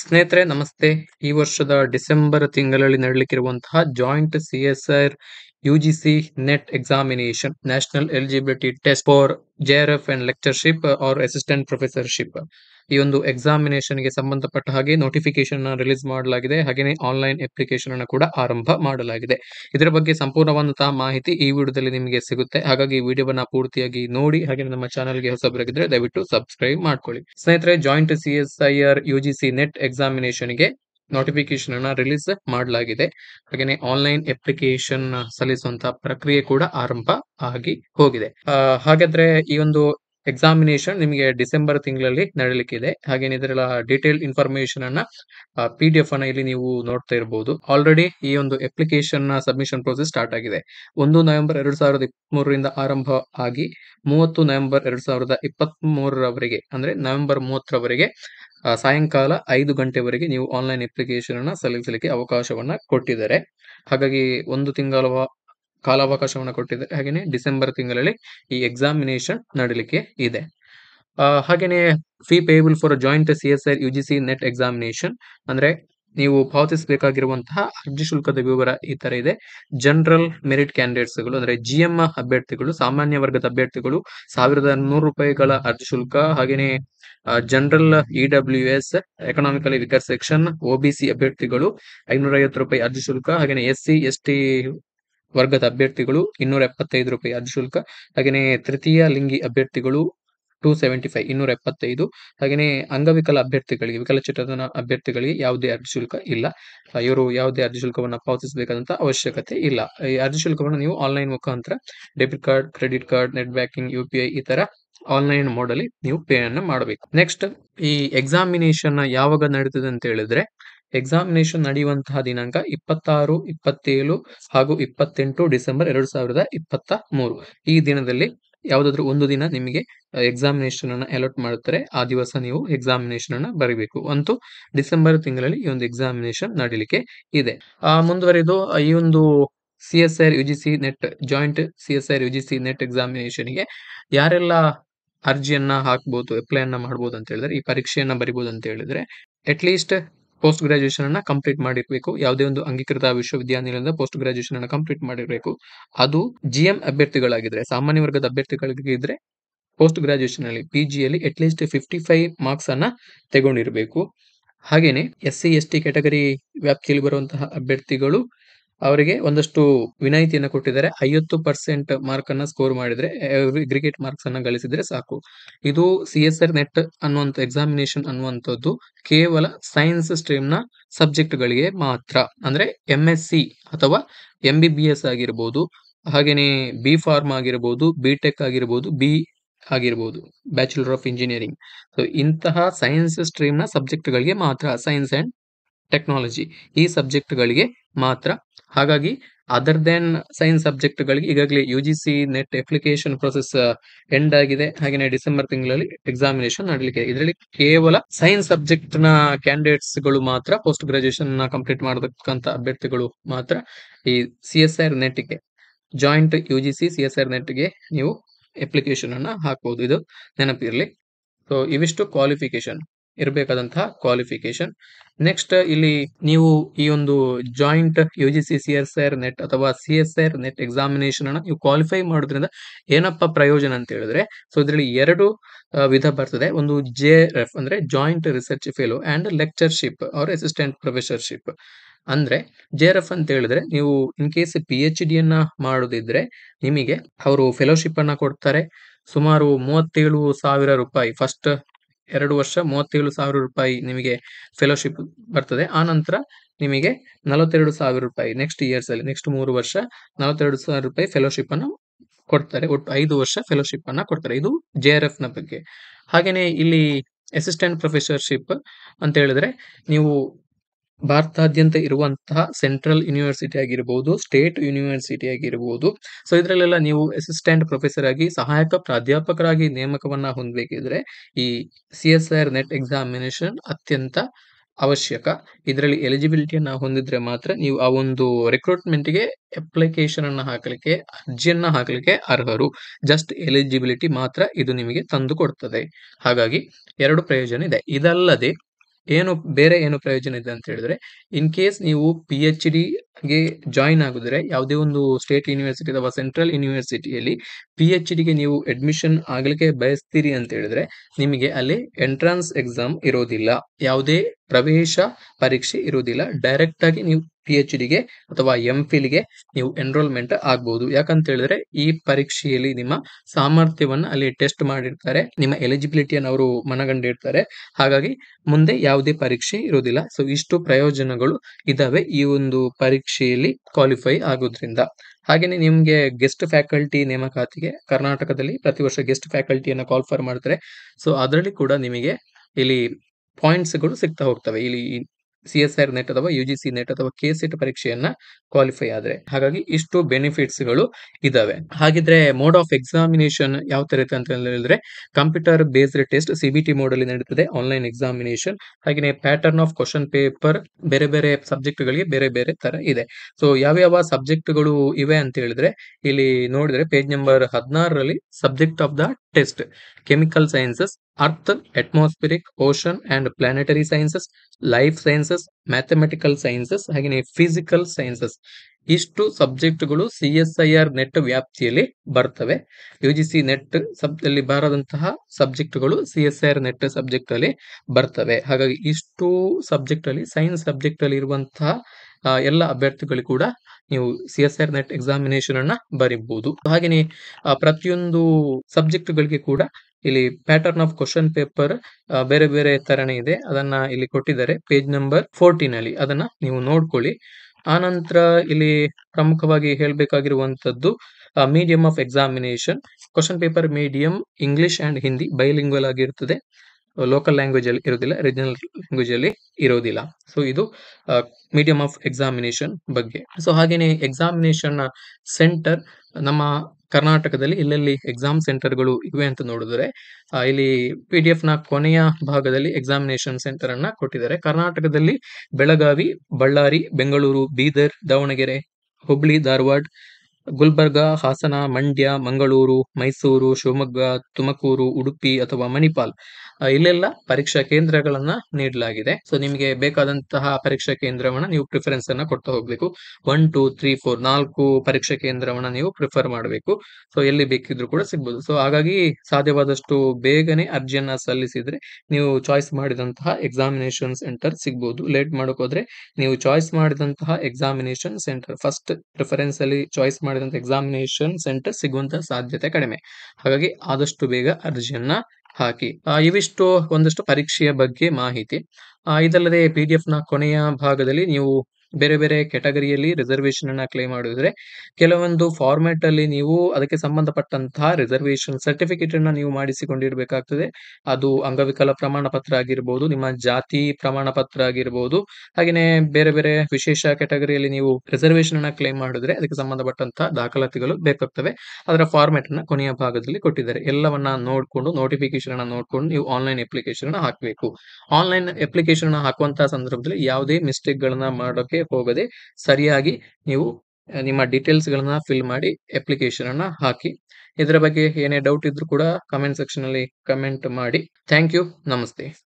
ಸ್ನೇಹಿತರೆ, ನಮಸ್ತೆ. ಈ ವರ್ಷದ ಡಿಸೆಂಬರ್ ತಿಂಗಳಲ್ಲಿ ನಡೆಯಲಿಕ್ಕಿರುವಂತಹ joint C S R U G C NET examination, national eligibility test for J R F and lectureship, or assistant professorship. ಈ ಒಂದು ಎಕ್ಸಾಮಿನೇಷನ್ಗೆ ಸಂಬಂಧಪಟ್ಟ ಹಾಗೆ ನೋಟಿಫಿಕೇಶನ್ ರಿಲೀಸ್ ಮಾಡಲಾಗಿದೆ. ಹಾಗೆಯೇ ಆನ್ಲೈನ್ ಅಪ್ಲಿಕೇಶನ್ ಅನ್ನು ಕೂಡ ಆರಂಭ ಮಾಡಲಾಗಿದೆ. ಇದರ ಬಗ್ಗೆ ಸಂಪೂರ್ಣವಾದಂತಹ ಮಾಹಿತಿ ಈ ವಿಡಿಯೋದಲ್ಲಿ ನಿಮಗೆ ಸಿಗುತ್ತೆ. ಹಾಗಾಗಿ ಈ ವಿಡಿಯೋವನ್ನ ಪೂರ್ತಿಯಾಗಿ ನೋಡಿ, ಹಾಗೆ ನಮ್ಮ ಚಾನಲ್ಗೆ ಹೊಸಬರಾಗಿದ್ರೆ ದಯವಿಟ್ಟು ಸಬ್ಸ್ಕ್ರೈಬ್ ಮಾಡ್ಕೊಳ್ಳಿ. ಸ್ನೇಹಿತರೆ joint C S I R U G C NET ಎಕ್ಸಾಮಿನೇಷನ್ಗೆ notification ಅನ್ನ ರಿಲೀಸ್ ಮಾಡಲಾಗಿದೆ. ಹಾಗೆಯೇ ಆನ್ಲೈನ್ ಅಪ್ಲಿಕೇಶನ್ ಸಲ್ಲಿಸುವಂತಹ ಪ್ರಕ್ರಿಯೆ ಕೂಡ ಆರಂಭ ಆಗಿ ಹೋಗಿದೆ. ಹಾಗಾದ್ರೆ ಈ ಒಂದು ಎಕ್ಸಾಮಿನೇಷನ್ ನಿಮಗೆ ಡಿಸೆಂಬರ್ ತಿಂಗಳಲ್ಲಿ ನಡೆಯಲಿಕ್ಕಿದೆ ಹಾಗೇನೆ ಇದರ ಡೀಟೇಲ್ ಇನ್ಫಾರ್ಮೇಶನ್ ಅನ್ನ ಪಿ ಡಿ ಎಫ್ ಅನ್ನ ಇಲ್ಲಿ ನೀವು ನೋಡ್ತಾ ಇರಬಹುದು ಆಲ್ರೆಡಿ ಈ ಒಂದು ಅಪ್ಲಿಕೇಶನ್ನ ಸಬ್ಮಿಷನ್ ಪ್ರೋಸೆಸ್ ಸ್ಟಾರ್ಟ್ ಆಗಿದೆ. ಒಂದು ನವೆಂಬರ್ ಎರಡ್ ಸಾವಿರದ ಇಪ್ಪತ್ಮೂರರಿಂದ ಆರಂಭ ಆಗಿ ಮೂವತ್ತು ನವೆಂಬರ್ ಎರಡ್ ಸಾವಿರದ ಇಪ್ಪತ್ತ್ ಮೂರರವರೆಗೆ ಅಂದ್ರೆ ನವೆಂಬರ್ ಮೂವತ್ತರವರೆಗೆ ಸಾಯಂಕಾಲ ಐದು ಗಂಟೆವರೆಗೆ ನೀವು ಆನ್ಲೈನ್ ಅಪ್ಲಿಕೇಶನ್ ಅನ್ನ ಸಲ್ಲಿಸಲಿಕ್ಕೆ ಅವಕಾಶವನ್ನ ಕೊಟ್ಟಿದ್ದಾರೆ. ಹಾಗಾಗಿ ಒಂದು ತಿಂಗಳ ಕಾಲಾವಕಾಶವನ್ನ ಕೊಟ್ಟಿದೆ. ಹಾಗೆಯೇ ಡಿಸೆಂಬರ್ ತಿಂಗಳಲ್ಲಿ ಈ ಎಕ್ಸಾಮಿನೇಷನ್ ನಡಲಿಕ್ಕೆ ಇದೆ. ಆ, ಹಾಗೇನೆ fee payable for joint C S R U NET examination ಅಂದ್ರೆ ನೀವು ಪಾವತಿಸಬೇಕಾಗಿರುವಂತಹ ಅರ್ಜಿ ಶುಲ್ಕದ ವಿವರ ಈ ತರ ಇದೆ. ಜನರಲ್ ಮೆರಿಟ್ ಕ್ಯಾಂಡಿಡೇಟ್ಸ್ಗಳು ಅಂದ್ರೆ ಜಿ ಎಂ ಅಭ್ಯರ್ಥಿಗಳು ಸಾಮಾನ್ಯ ವರ್ಗದ ಅಭ್ಯರ್ಥಿಗಳು ಸಾವಿರದ ನೂರು ರೂಪಾಯಿಗಳ ಅರ್ಜಿ ಶುಲ್ಕ ಹಾಗೇನೆ general E W S economically weaker section OBC ಅಭ್ಯರ್ಥಿಗಳು ಐನೂರ ಐವತ್ತು ರೂಪಾಯಿ ಅರ್ಜಿ ಶುಲ್ಕ ಹಾಗೇನೆ ಎಸ್ ಸಿ ಎಸ್ ಟಿ ವರ್ಗದ ಅಭ್ಯರ್ಥಿಗಳು ಇನ್ನೂರ ಎಪ್ಪತ್ತೈದು ರೂಪಾಯಿ. ಅರ್ಜಿ ಶುಲ್ಕ. ಹಾಗೇನೆ ತೃತೀಯ ಲಿಂಗಿ ಅಭ್ಯರ್ಥಿಗಳು ಟೂ ಸೆವೆಂಟಿ ಫೈವ್ ಇನ್ನೂರ ಎಪ್ಪತ್ತೈದು. ಹಾಗೆಯೇ ಅಂಗವಿಕಲ ಅಭ್ಯರ್ಥಿಗಳಿಗೆ, ವಿಕಲಚೇತನ ಅಭ್ಯರ್ಥಿಗಳಿಗೆ ಯಾವುದೇ ಅರ್ಜಿ ಶುಲ್ಕ ಇಲ್ಲ. ಇವರು ಯಾವುದೇ ಅರ್ಜಿ ಶುಲ್ಕವನ್ನು ಪಾವತಿಸಬೇಕಾದಂತಹ ಅವಶ್ಯಕತೆ ಇಲ್ಲ. ಈ ಅರ್ಜಿ ಶುಲ್ಕವನ್ನು ನೀವು ಆನ್ಲೈನ್ ಮುಖಾಂತರ debit card, credit card, net banking, U P I ಈ ತರ ಆನ್ಲೈನ್ ಮೋಡ್ ನೀವು ಪೇ ಅನ್ನ ಮಾಡಬೇಕು. ನೆಕ್ಸ್ಟ್ ಈ ಎಕ್ಸಾಮಿನೇಷನ್ ಯಾವಾಗ ನಡೀತದೆ ಅಂತ ಹೇಳಿದ್ರೆ ಎಕ್ಸಾಮಿನೇಷನ್ ನಡೆಯುವಂತಹ ದಿನಾಂಕ ಇಪ್ಪತ್ತಾರು, ಇಪ್ಪತ್ತೇಳು ಹಾಗೂ ಇಪ್ಪತ್ತೆಂಟು ಡಿಸೆಂಬರ್ ಎರಡು ಸಾವಿರದ ಇಪ್ಪತ್ತ ಮೂರು. ಈ ದಿನದಲ್ಲಿ ಯಾವುದಾದ್ರೂ ಒಂದು ದಿನ ನಿಮಗೆ ಎಕ್ಸಾಮಿನೇಷನ್ ಅನ್ನ ಅಲರ್ಟ್ ಮಾಡುತ್ತಾರೆ. ಆ ದಿವಸ ನೀವು ಎಕ್ಸಾಮಿನೇಷನ್ ಅನ್ನ ಬರೀಬೇಕು. ಅಂತೂ ಡಿಸೆಂಬರ್ ತಿಂಗಳಲ್ಲಿ ಈ ಒಂದು ಎಕ್ಸಾಮಿನೇಷನ್ ನಡೀಲಿಕ್ಕೆ ಇದೆ. ಆ, ಮುಂದುವರೆದು ಈ ಒಂದು C S R U G NET joint C S R U G C NET ಎಕ್ಸಾಮಿನೇಷನ್ಗೆ ಯಾರೆಲ್ಲ ಅರ್ಜಿಯನ್ನ ಹಾಕ್ಬೋದು ಅಪ್ಲೈ ಅನ್ನ ಮಾಡ್ಬೋದು ಅಂತ ಹೇಳಿದ್ರೆ, ಈ ಪರೀಕ್ಷೆಯನ್ನ ಬರಿಬೋದು ಅಂತ ಹೇಳಿದ್ರೆ ಅಟ್ ಲೀಸ್ಟ್ ಪೋಸ್ಟ್ ಗ್ರಾಜುಯೇಷನ್ ಅನ್ನ ಕಂಪ್ಲೀಟ್ ಮಾಡಿರ್ಬೇಕು. ಯಾವುದೇ ಒಂದು ಅಂಗೀಕೃತ ವಿಶ್ವವಿದ್ಯಾನಿಲಯದಿಂದ ಪೋಸ್ಟ್ ಗ್ರಾಜುಯೇಷನ್ ಅನ್ನ ಕಂಪ್ಲೀಟ್ ಮಾಡಿರಬೇಕು. ಅದು ಜಿ ಎಂ ಅಭ್ಯರ್ಥಿಗಳಾಗಿದ್ರೆ, ಸಾಮಾನ್ಯ ವರ್ಗದ ಅಭ್ಯರ್ಥಿಗಳಿದ್ರೆ ಪೋಸ್ಟ್ ಗ್ರಾಜುಯೇಷನ್ ಅಲ್ಲಿ ಪಿ ಜಿಯಲ್ಲಿ at least fifty five marks ಅನ್ನ ತಗೊಂಡಿರಬೇಕು. ಹಾಗೇನೆ S C S T category ವ್ಯಾಪ್ತಿಯಲ್ಲಿ ಬರುವಂತಹ ಅಭ್ಯರ್ಥಿಗಳು ಅವರಿಗೆ ಒಂದಷ್ಟು ವಿನಾಯಿತಿಯನ್ನು ಕೊಟ್ಟಿದ್ದಾರೆ. ಐವತ್ತು ಪರ್ಸೆಂಟ್ ಮಾರ್ಕ್ ಅನ್ನ ಸ್ಕೋರ್ ಮಾಡಿದ್ರೆ ಅಗ್ರಿಗೇಟ್ ಮಾರ್ಕ್ಸ್ ಅನ್ನ ಗಳಿಸಿದ್ರೆ ಸಾಕು. ಇದು ಸಿ ಎಸ್ ಆರ್ ನೆಟ್ ಅನ್ನುವಂತ ಎಕ್ಸಾಮಿನೇಷನ್ ಅನ್ನುವಂಥದ್ದು ಕೇವಲ ಸೈನ್ಸ್ ಸ್ಟ್ರೀಮ್ನ ಸಬ್ಜೆಕ್ಟ್ ಗಳಿಗೆ ಮಾತ್ರ. ಅಂದ್ರೆ ಎಂ ಎಸ್ ಸಿ ಅಥವಾ ಎಂ ಬಿ ಬಿ ಎಸ್ ಆಗಿರ್ಬೋದು, ಹಾಗೇನೆ ಬಿ ಫಾರ್ಮ್ ಆಗಿರ್ಬೋದು ಬಿ ಟೆಕ್ ಆಗಿರ್ಬೋದು ಬಿ ಆಗಿರ್ಬೋದು ಬ್ಯಾಚುಲರ್ ಆಫ್ ಇಂಜಿನಿಯರಿಂಗ್ ಸೊ ಇಂತಹ ಸೈನ್ಸ್ ಸ್ಟ್ರೀಮ್ನ ಸಬ್ಜೆಕ್ಟ್ ಗಳಿಗೆ ಮಾತ್ರ ಸೈನ್ಸ್ ಅಂಡ್ ಟೆಕ್ನಾಲಜಿ ಈ ಸಬ್ಜೆಕ್ಟ್ಗಳಿಗೆ ಮಾತ್ರ. ಹಾಗಾಗಿ ಅದರ್ ದೆನ್ ಸೈನ್ಸ್ ಸಬ್ಜೆಕ್ಟ್ಗಳಿಗೆ ಈಗಾಗಲೇ U G C NET application process end ಆಗಿದೆ. ಹಾಗೆಯೇ ಡಿಸೆಂಬರ್ ತಿಂಗಳಲ್ಲಿ ಎಕ್ಸಾಮಿನೇಷನ್ ನಡಲಿಕ್ಕೆ. ಇದರಲ್ಲಿ ಕೇವಲ ಸೈನ್ಸ್ ಸಬ್ಜೆಕ್ಟ್ನ ಕ್ಯಾಂಡಿಡೇಟ್ಸ್ಗಳು ಮಾತ್ರ ಪೋಸ್ಟ್ ಗ್ರಾಜುಯೇಷನ್ನ ಕಂಪ್ಲೀಟ್ ಮಾಡತಕ್ಕಂತ ಅಭ್ಯರ್ಥಿಗಳು ಮಾತ್ರ ಈ C S R ನೆಟ್ಗೆ joint U G C C S R ನೆಟ್ಗೆ ನೀವು ಅಪ್ಲಿಕೇಶನ್ ಅನ್ನ ಹಾಕಬಹುದು ಇದು ನೆನಪಿರಲಿ. ಸೊ ಇವಿಷ್ಟು ಕ್ವಾಲಿಫಿಕೇಶನ್ ಇರಬೇಕಾದಂತಹ ಕ್ವಾಲಿಫಿಕೇಶನ್ ನೆಕ್ಸ್ಟ್ ಇಲ್ಲಿ ನೀವು ಈ ಒಂದು joint U G C C S R NET ಅಥವಾ C S R NET examination ಅನ್ನ ನೀವು ಕ್ವಾಲಿಫೈ ಮಾಡೋದ್ರಿಂದ ಏನಪ್ಪ ಪ್ರಯೋಜನ ಅಂತ ಹೇಳಿದ್ರೆ ಸೊ ಇದರಲ್ಲಿ ಎರಡು ವಿಧ ಬರ್ತದೆ. ಒಂದು ಜೆ ಎಫ್ ಅಂದ್ರೆ joint research fellow and lectureship or assistant professorship ಅಂದ್ರೆ ಜೆ ಆರ್ ಎಫ್ ಅಂತ ಹೇಳಿದ್ರೆ ನೀವು in case P H D ಅನ್ನ ಮಾಡೋದಿದ್ರೆ ನಿಮಗೆ ಅವರು ಫೆಲೋಶಿಪ್ ಅನ್ನ ಕೊಡ್ತಾರೆ. ಸುಮಾರು ಮೂವತ್ತೇಳು ಸಾವಿರ ರೂಪಾಯಿ ಫಸ್ಟ್ ಎರಡು ವರ್ಷ ಮೂವತ್ತೇಳು ಸಾವಿರ ರೂಪಾಯಿ ನಿಮಗೆ ಫೆಲೋಶಿಪ್ ಬರ್ತದೆ. ಆ ನಂತರ ನಿಮಗೆ ನಲವತ್ತೆರಡು ಸಾವಿರ ರೂಪಾಯಿ ನೆಕ್ಸ್ಟ್ ಇಯರ್ಸ್ ಅಲ್ಲಿ ನೆಕ್ಸ್ಟ್ ಮೂರು ವರ್ಷ ನಲವತ್ತೆರಡು ಸಾವಿರ ರೂಪಾಯಿ ಫೆಲೋಶಿಪ್ ಅನ್ನು ಕೊಡ್ತಾರೆ. ಒಟ್ಟು ಐದು ವರ್ಷ ಫೆಲೋಶಿಪ್ ಅನ್ನ ಕೊಡ್ತಾರೆ. ಇದು ಜೆ ಆರ್ ಎಫ್ನ ಬಗ್ಗೆ. ಹಾಗೇನೆ ಇಲ್ಲಿ ಅಸಿಸ್ಟೆಂಟ್ ಪ್ರೊಫೆಸರ್ಶಿಪ್ ಅಂತ ಹೇಳಿದ್ರೆ ನೀವು ಭಾರತಾದ್ಯಂತ ಇರುವಂತಹ ಸೆಂಟ್ರಲ್ ಯೂನಿವರ್ಸಿಟಿ ಆಗಿರಬಹುದು ಸ್ಟೇಟ್ ಯೂನಿವರ್ಸಿಟಿ ಆಗಿರಬಹುದು ಸೊ ಇದರಲ್ಲೆಲ್ಲ ನೀವು ಅಸಿಸ್ಟೆಂಟ್ ಪ್ರೊಫೆಸರ್ ಆಗಿ ಸಹಾಯಕ ಪ್ರಾಧ್ಯಾಪಕರಾಗಿ ನೇಮಕವನ್ನ ಹೊಂದಬೇಕಿದ್ರೆ ಈ C S R NET examination ಅತ್ಯಂತ ಅವಶ್ಯಕ. ಇದರಲ್ಲಿ ಎಲಿಜಿಬಿಲಿಟಿಯನ್ನು ಹೊಂದಿದ್ರೆ ಮಾತ್ರ ನೀವು ಆ ಒಂದು ರಿಕ್ರೂಟ್ಮೆಂಟ್ಗೆ ಅಪ್ಲಿಕೇಶನ್ ಅನ್ನು ಹಾಕಲಿಕ್ಕೆ, ಅರ್ಜಿಯನ್ನ ಹಾಕಲಿಕ್ಕೆ ಅರ್ಹರು. ಜಸ್ಟ್ ಎಲಿಜಿಬಿಲಿಟಿ ಮಾತ್ರ ಇದು ನಿಮಗೆ ತಂದು ಕೊಡ್ತದೆ. ಹಾಗಾಗಿ ಎರಡು ಪ್ರಯೋಜನ ಇದೆ. ಇದಲ್ಲದೆ ಏನು ಬೇರೆ ಏನು ಪ್ರಯೋಜನ ಇದೆ ಅಂತ ಹೇಳಿದ್ರೆ ಇನ್ ಕೇಸ್ ನೀವು ಪಿ ಎಚ್ ಡಿಗೆ ಜಾಯಿನ್ ಆಗಿದ್ರೆ, ಯಾವುದೇ ಒಂದು ಸ್ಟೇಟ್ ಯೂನಿವರ್ಸಿಟಿ ಅಥವಾ ಸೆಂಟ್ರಲ್ ಯೂನಿವರ್ಸಿಟಿಯಲ್ಲಿ ಪಿ ಎಚ್ ಡಿಗೆ ನೀವು ಅಡ್ಮಿಷನ್ ಆಗ್ಲಿಕ್ಕೆ ಬಯಸ್ತೀರಿ ಅಂತ ಹೇಳಿದ್ರೆ, ನಿಮಗೆ ಅಲ್ಲಿ ಎಂಟ್ರನ್ಸ್ ಎಕ್ಸಾಮ್ ಇರೋದಿಲ್ಲ. ಯಾವುದೇ ಪ್ರವೇಶ ಪರೀಕ್ಷೆ ಇರುವುದಿಲ್ಲ. ಡೈರೆಕ್ಟ್ ಆಗಿ ನೀವು ಪಿ ಎಚ್ ಡಿಗೆ ಅಥವಾ ಎಂ ಗೆ ನೀವು ಎನ್ರೋಲ್ಮೆಂಟ್ ಆಗ್ಬಹುದು ಯಾಕಂತ ಹೇಳಿದ್ರೆ ಈ ಪರೀಕ್ಷೆಯಲ್ಲಿ ನಿಮ್ಮ ಸಾಮರ್ಥ್ಯವನ್ನು ಅಲ್ಲಿ ಟೆಸ್ಟ್ ಮಾಡಿರ್ತಾರೆ. ನಿಮ್ಮ ಎಲಿಜಿಬಿಲಿಟಿಯನ್ನು ಅವರು ಮನಗಂಡಿರ್ತಾರೆ. ಹಾಗಾಗಿ ಮುಂದೆ ಯಾವುದೇ ಪರೀಕ್ಷೆ ಇರುವುದಿಲ್ಲ. ಸೊ ಇಷ್ಟು ಪ್ರಯೋಜನಗಳು ಇದಾವೆ ಈ ಒಂದು ಪರೀಕ್ಷೆಯಲ್ಲಿ ಕ್ವಾಲಿಫೈ ಆಗೋದ್ರಿಂದ. ಹಾಗೇನೆ ನಿಮ್ಗೆ ಗೆಸ್ಟ್ ಫ್ಯಾಕಲ್ಟಿ ನೇಮಕಾತಿಗೆ ಕರ್ನಾಟಕದಲ್ಲಿ ಪ್ರತಿ ವರ್ಷ ಗೆಸ್ಟ್ ಫ್ಯಾಕಲ್ಟಿಯನ್ನು ಕಾಲ್ಫರ್ ಮಾಡ್ತಾರೆ. ಸೊ ಅದರಲ್ಲಿ ಕೂಡ ನಿಮಗೆ ಇಲ್ಲಿ ಪಾಯಿಂಟ್ಸ್ಗಳು ಸಿಗ್ತಾ ಹೋಗ್ತವೆ. ಇಲ್ಲಿ ಸಿ ಎಸ್ ಆರ್ ನೆಟ್ ಅಥವಾ ಯು ಜಿ ಸಿ ನೆಟ್ ಅಥವಾ ಕೆ ಸೆಟ್ ಪರೀಕ್ಷೆಯನ್ನ ಕ್ವಾಲಿಫೈ ಆದ್ರೆ. ಹಾಗಾಗಿ ಇಷ್ಟು ಬೆನಿಫಿಟ್ಸ್ಗಳು ಇದಾವೆ. ಹಾಗಿದ್ರೆ ಮೋಡ್ ಆಫ್ ಎಕ್ಸಾಮಿನೇಷನ್ ಯಾವ ತರ ಇರುತ್ತೆ ಅಂತ ಹೇಳಿದ್ರೆ, computer based test CBT mode ಅಲ್ಲಿ ನಡೀತದೆ. ಆನ್ಲೈನ್ ಎಕ್ಸಾಮಿನೇಷನ್ ಹಾಗೆ ಪ್ಯಾಟರ್ನ್ ಆಫ್ ಕ್ವಶನ್ ಪೇಪರ್, ಬೇರೆ ಬೇರೆ ಸಬ್ಜೆಕ್ಟ್ ಗಳಿಗೆ ಬೇರೆ ಬೇರೆ ತರ ಇದೆ. ಸೊ ಯಾವ್ಯಾವ ಸಬ್ಜೆಕ್ಟ್ಗಳು ಇವೆ ಅಂತ ಹೇಳಿದ್ರೆ, ಇಲ್ಲಿ ನೋಡಿದ್ರೆ ಪೇಜ್ ನಂಬರ್ ಹದಿನಾರರಲ್ಲಿ subject of the test, chemical sciences earth atmospheric ocean and planetary sciences life sciences mathematical sciences ಹಾಗೆಯೇ ಫಿಸಿಕಲ್ ಸೈನ್ಸಸ್ ಇಷ್ಟು ಸಬ್ಜೆಕ್ಟ್ಗಳು C S I R net ವ್ಯಾಪ್ತಿಯಲ್ಲಿ ಬರ್ತವೆ. ಯು ಜಿ ಸಿ ನೆಟ್ ಸಬ್ ಅಲ್ಲಿ ಬಾರದಂತಹ ಸಬ್ಜೆಕ್ಟ್ಗಳು C S I R net subject ಅಲ್ಲಿ ಬರ್ತವೆ. ಹಾಗಾಗಿ ಇಷ್ಟು ಸಬ್ಜೆಕ್ಟ್ ಅಲ್ಲಿ ಸೈನ್ಸ್ ಸಬ್ಜೆಕ್ಟ್ ಅಲ್ಲಿ ಇರುವಂತಹ ಎಲ್ಲ ಅಭ್ಯರ್ಥಿಗಳು ಕೂಡ ನೀವು C S R net examination ಅನ್ನ ಬರೀಬಹುದು ಹಾಗೆಯೇ ಪ್ರತಿಯೊಂದು ಸಬ್ಜೆಕ್ಟ್ ಗಳಿಗೆ ಕೂಡ ಇಲ್ಲಿ ಪ್ಯಾಟರ್ನ್ ಆಫ್ ಕ್ವಶನ್ ಪೇಪರ್ ಬೇರೆ ಬೇರೆ ತರನೇ ಇದೆ. ಅದನ್ನ ಇಲ್ಲಿ ಕೊಟ್ಟಿದ್ದಾರೆ. ಪೇಜ್ ನಂಬರ್ ಫೋರ್ಟೀನ್ ಅಲ್ಲಿ. ಅದನ್ನ ನೀವು ನೋಡ್ಕೊಳ್ಳಿ. ಆನಂತರ ಇಲ್ಲಿ ಪ್ರಮುಖವಾಗಿ ಹೇಳಬೇಕಾಗಿರುವಂತದ್ದು medium of examination question paper medium English and Hindi bilingual ಆಗಿರ್ತದೆ. ಲೋಕಲ್ ಲ್ಯಾಂಗ್ವೇಜ್ ಅಲ್ಲಿ ಇರೋದಿಲ್ಲ ರೀಜನಲ್ ಲ್ಯಾಂಗ್ವೇಜ್ ಅಲ್ಲಿ ಇರೋದಿಲ್ಲ. ಸೊ ಇದು ಮೀಡಿಯಂ ಆಫ್ ಎಕ್ಸಾಮಿನೇಷನ್ ಬಗ್ಗೆ. ಸೊ ಹಾಗೇನೆ ಎಕ್ಸಾಮಿನೇಷನ್ ಸೆಂಟರ್ ನಮ್ಮ ಕರ್ನಾಟಕದಲ್ಲಿ ಎಲ್ಲೆಲ್ಲಿ ಎಕ್ಸಾಮ್ ಸೆಂಟರ್ಗಳು ಇವೆ ಅಂತ ನೋಡಿದ್ರೆ ಇಲ್ಲಿ ಪಿ ಡಿ ಎಫ್ನ ಕೊನೆಯ ಭಾಗದಲ್ಲಿ ಎಕ್ಸಾಮಿನೇಷನ್ ಸೆಂಟರ್ ಅನ್ನ ಕೊಟ್ಟಿದ್ದಾರೆ. ಕರ್ನಾಟಕದಲ್ಲಿ ಬೆಳಗಾವಿ, ಬಳ್ಳಾರಿ, ಬೆಂಗಳೂರು, ಬೀದರ್, ದಾವಣಗೆರೆ, ಹುಬ್ಳಿ, ಧಾರವಾಡ ಗುಲ್ಬರ್ಗ, ಹಾಸನ, ಮಂಡ್ಯ, ಮಂಗಳೂರು, ಮೈಸೂರು, ಶಿವಮೊಗ್ಗ, ತುಮಕೂರು, ಉಡುಪಿ ಅಥವಾ ಮಣಿಪಾಲ್. ಇಲ್ಲೆಲ್ಲ ಪರೀಕ್ಷಾ ಕೇಂದ್ರಗಳನ್ನ ನೀಡಲಾಗಿದೆ. ಸೊ ನಿಮಗೆ ಬೇಕಾದಂತಹ ಪರೀಕ್ಷಾ ಕೇಂದ್ರವನ್ನ ನೀವು ಪ್ರಿಫರೆನ್ಸ್ ಅನ್ನ ಕೊಡ್ತಾ ಹೋಗ್ಬೇಕು. ಒನ್ ಟೂ ತ್ರೀ ಫೋರ್ ನಾಲ್ಕು ಪರೀಕ್ಷಾ ಕೇಂದ್ರವನ್ನ ನೀವು ಪ್ರಿಫರ್ ಮಾಡಬೇಕು. ಸೊ ಎಲ್ಲಿ ಬೇಕಿದ್ರು ಕೂಡ ಸಿಗ್ಬೋದು. ಸೊ ಹಾಗಾಗಿ ಸಾಧ್ಯವಾದಷ್ಟು ಬೇಗನೆ ಅರ್ಜಿಯನ್ನ ಸಲ್ಲಿಸಿದ್ರೆ ನೀವು ಚಾಯ್ಸ್ ಮಾಡಿದಂತಹ ಎಕ್ಸಾಮಿನೇಷನ್ ಸೆಂಟರ್ ಸಿಗ್ಬೋದು. ಲೇಟ್ ಮಾಡೋಕೋದ್ರೆ ನೀವು ಚಾಯ್ಸ್ ಮಾಡಿದಂತಹ ಎಕ್ಸಾಮಿನೇಷನ್ ಸೆಂಟರ್ ಫಸ್ಟ್ ಪ್ರಿಫರೆನ್ಸ್ ಅಲ್ಲಿ ಚಾಯ್ಸ್ ಮಾಡಿದಂತ ಎಕ್ಸಾಮಿನೇಷನ್ ಸೆಂಟರ್ ಸಿಗುವಂತಹ ಸಾಧ್ಯತೆ ಕಡಿಮೆ. ಹಾಗಾಗಿ ಆದಷ್ಟು ಬೇಗ ಅರ್ಜಿಯನ್ನ ಹಾಕಿ. ಇವಿಷ್ಟು, ಒಂದಷ್ಟು ಪರೀಕ್ಷೆಯ ಬಗ್ಗೆ ಮಾಹಿತಿ. ಇದಲ್ಲದೆ ಪಿ ಡಿ ಎಫ್ನ ಕೊನೆಯ ಭಾಗದಲ್ಲಿ ನೀವು ಬೇರೆ ಬೇರೆ ಕೆಟಗರಿಯಲ್ಲಿ ರಿಸರ್ವೇಶನ್ ಅನ್ನ ಕ್ಲೇಮ್ ಮಾಡಿದ್ರೆ ಕೆಲವೊಂದು ಫಾರ್ಮ್ಯಾಟ್ ಅಲ್ಲಿ ನೀವು ಅದಕ್ಕೆ ಸಂಬಂಧಪಟ್ಟಂತಹ ರಿಸರ್ವೇಶನ್ ಸರ್ಟಿಫಿಕೇಟ್ ಅನ್ನ ನೀವು ಮಾಡಿಸಿಕೊಂಡಿರ್ಬೇಕಾಗ್ತದೆ. ಅದು ಅಂಗವಿಕಲ ಪ್ರಮಾಣ ಪತ್ರ ಆಗಿರ್ಬೋದು, ನಿಮ್ಮ ಜಾತಿ ಪ್ರಮಾಣ ಪತ್ರ ಆಗಿರ್ಬೋದು ಹಾಗೆಯೇ ಬೇರೆ ಬೇರೆ ವಿಶೇಷ ಕೆಟಗರಿಯಲ್ಲಿ ನೀವು ರಿಸರ್ವೇಶನ್ ಅನ್ನ ಕ್ಲೇಮ್ ಮಾಡಿದ್ರೆ ಅದಕ್ಕೆ ಸಂಬಂಧಪಟ್ಟಂತಹ ದಾಖಲಾತಿಗಳು ಬೇಕಾಗ್ತವೆ. ಅದರ ಫಾರ್ಮ್ಯಾಟ್ ಅನ್ನ ಕೊನೆಯ ಭಾಗದಲ್ಲಿ ಕೊಟ್ಟಿದ್ದಾರೆ. ಎಲ್ಲವನ್ನ ನೋಡ್ಕೊಂಡು ನೋಟಿಫಿಕೇಶನ್ ಅನ್ನ ನೋಡ್ಕೊಂಡು ನೀವು ಆನ್ಲೈನ್ ಅಪ್ಲಿಕೇಶನ್ ಅನ್ನ ಹಾಕಬೇಕು. ಆನ್ಲೈನ್ ಅಪ್ಲಿಕೇಶನ್ ಅನ್ನ ಹಾಕುವಂತಹ ಸಂದರ್ಭದಲ್ಲಿ ಯಾವುದೇ ಮಿಸ್ಟೇಕ್ ಗಳನ್ನ ಮಾಡೋಕೆ ಹೋಗದೆ ಸರಿಯಾಗಿ ನೀವು ನಿಮ್ಮ ಡೀಟೇಲ್ಸ್ ಗಳನ್ನ ಫಿಲ್ ಮಾಡಿ ಅಪ್ಲಿಕೇಶನ್ ಅನ್ನ ಹಾಕಿ. ಇದರ ಬಗ್ಗೆ ಏನೇ ಡೌಟ್ ಇದ್ರೂ ಕೂಡ ಕಮೆಂಟ್ ಸೆಕ್ಷನ್ ಅಲ್ಲಿ ಕಮೆಂಟ್ ಮಾಡಿ. ಥ್ಯಾಂಕ್ ಯು ನಮಸ್ತೆ.